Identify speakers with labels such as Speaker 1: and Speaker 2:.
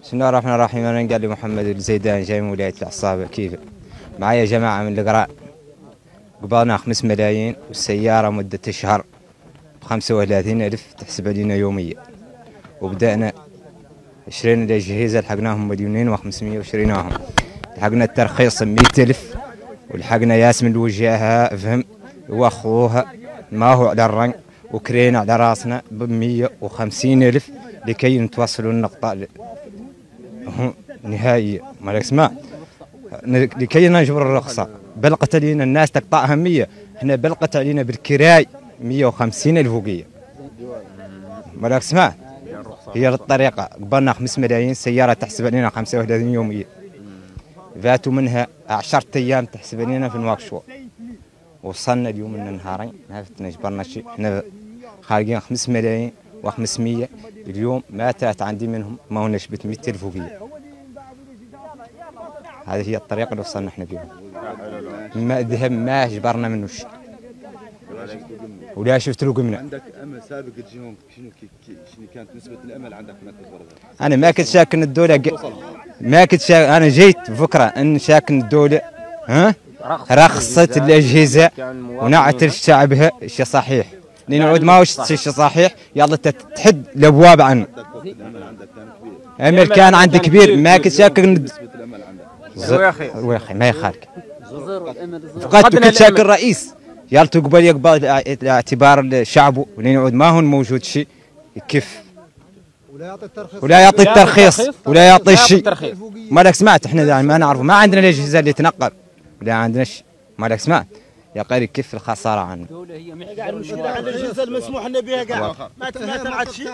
Speaker 1: بسم الله الرحمن الرحيم. أنا قال لي محمد الزيدان جاي من ولاية العصابه كيف؟ معايا جماعة من القراء قبضنا خمس ملايين والسيارة مدة شهر ب 35 ألف تحسب علينا يوميا. وبدأنا شرينا الاجهزه لحقناهم مليونين و500 وشريناهم لحقنا الترخيص ب 100 ألف ولحقنا ياسمين الوجاهه فهم؟ واخوها ما هو على الرنق وكرينا على راسنا ب 150 ألف لكي نتوصلوا النقطة. نهائية ما اسمع لكي نجبر الرخصة. بلقت علينا الناس تقطع أهمية. إحنا بلقت علينا بالكراي 150 الفوقية ما اسمع هي الطريقة قبلنا 5 ملايين سيارة تحسب علينا 35 يومية. فاتوا منها 10 أيام تحسب علينا في الواكشوب وصلنا اليوم من نهارين. ما عرفنا جبرنا شيء. إحنا خارجين 5 ملايين و500 اليوم ما تات عندي منهم. ما هو نشبت 100 الفوقية هذه هي الطريقة اللي وصلنا إحنا فيها. ما ذهب ما جبرنا منه شيء ولا شفت له قمنا.
Speaker 2: عندك أمل سابق تجيهم شنو شنو كانت نسبة الأمل عندك تتورط
Speaker 1: أنا ما كنت شاكن الدولة ق- ما كنت شاك أنا جيت بفكرة إن شاكن الدولة ها؟ رخصت الأجهزة ونعت شعبها شيء صحيح. لأن عود ما هو شيء صحيح. يلا تتحد الأبواب عنه امل كان عندي كبير ما كنت شاكن يا أخي. ما يخالك فقدت كنت شاكر رئيس يلا تقبل يقبل اعتبار شعبه ولين يعود ما هون موجود شيء. كيف؟ ولا يعطي الترخيص. ولا يعطي الشيء ما لك سمعت؟ إحنا يعني ما نعرف ما عندنا الاجهزه اللي تنقل ولا عندنا شيء. ما لك سمعت؟ يا قاري كيف الخسارة عنا
Speaker 3: الجزء المسموح لنا بها قاعد. ما تفهم عاد شيء.